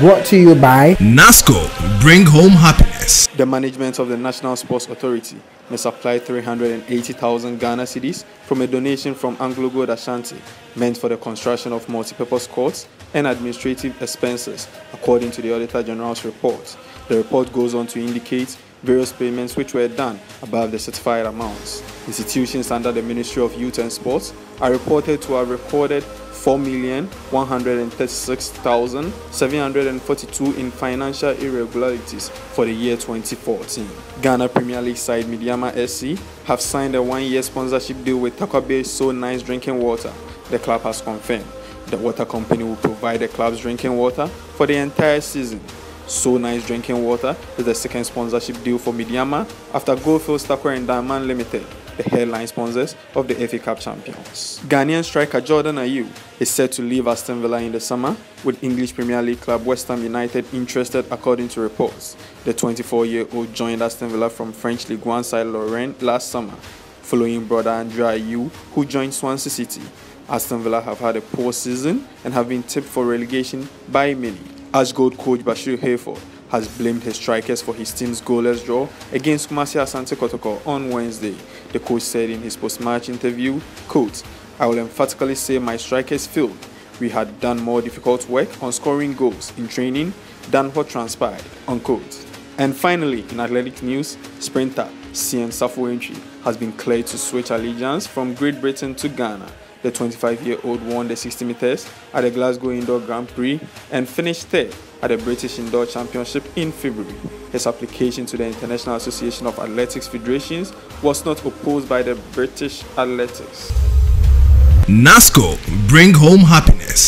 Brought to you by NASCO, bring home happiness. The management of the National Sports Authority may supply 380,000 Ghana cedis from a donation from AngloGold Ashanti meant for the construction of multi-purpose courts and administrative expenses, according to the Auditor General's report. The report goes on to indicate various payments which were done above the certified amounts. Institutions under the Ministry of Youth and Sports are reported to have recorded 4,136,742 in financial irregularities for the year 2014. Ghana Premier League side Medeama SC have signed a one-year sponsorship deal with Tarkwa Bay So Nice Drinking Water. The club has confirmed the water company will provide the club's drinking water for the entire season. So Nice Drinking Water is the second sponsorship deal for Medeama after Goldfields Tarkwa and Damang Limited, the headline sponsors of the FA Cup champions. Ghanaian striker Jordan Ayew is set to leave Aston Villa in the summer, with English Premier League club West Ham United interested according to reports. The 24-year-old joined Aston Villa from French League One side Lorient last summer, following brother Andre Ayew, who joined Swansea City. Aston Villa have had a poor season and have been tipped for relegation by many. Ashgold coach Bashir Hayford has blamed his strikers for his team's goalless draw against Kumasi Asante Kotoko on Wednesday. The coach said in his post-match interview, quote, I will emphatically say my strikers failed. We had done more difficult work on scoring goals in training than what transpired, unquote. And finally, in athletic news, sprinter CM Safo has been cleared to switch allegiance from Great Britain to Ghana. The 25 year old won the 60 meters at the Glasgow Indoor Grand Prix and finished third at the British Indoor Championship in February. His application to the International Association of Athletics Federations was not opposed by the British Athletics. NASCO, bring home happiness.